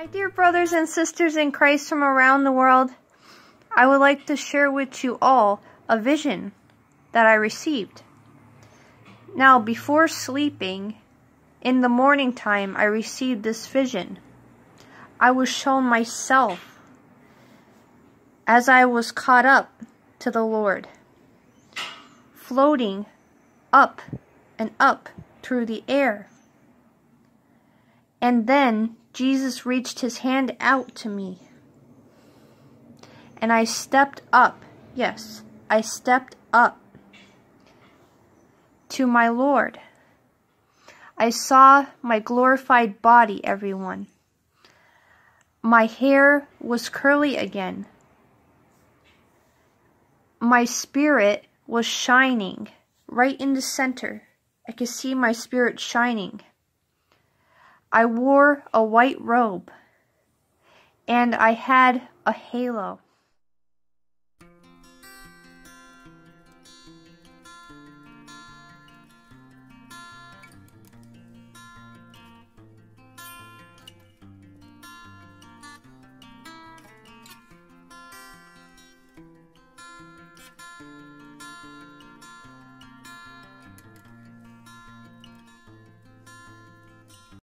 My dear brothers and sisters in Christ from around the world, I would like to share with you all a vision that I received. Now, before sleeping, in the morning time, I received this vision. I was shown myself as I was caught up to the Lord, floating up and up through the air. And then Jesus reached his hand out to me. And I stepped up. Yes, I stepped up to my Lord. I saw my glorified body, everyone. My hair was curly again. My spirit was shining right in the center. I could see my spirit shining. I wore a white robe and I had a halo.